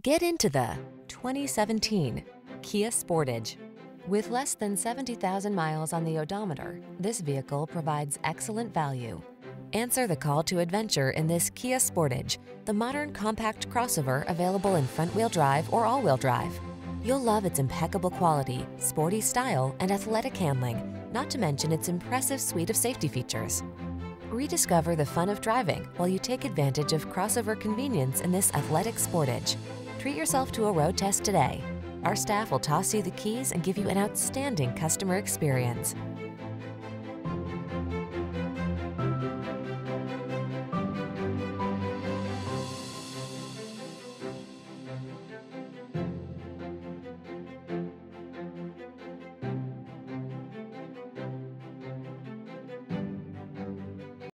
Get into the 2017 Kia Sportage. With less than 70,000 miles on the odometer, this vehicle provides excellent value. Answer the call to adventure in this Kia Sportage, the modern compact crossover available in front-wheel drive or all-wheel drive. You'll love its impeccable quality, sporty style, and athletic handling, not to mention its impressive suite of safety features. Rediscover the fun of driving while you take advantage of crossover convenience in this athletic Sportage. Treat yourself to a road test today. Our staff will toss you the keys and give you an outstanding customer experience.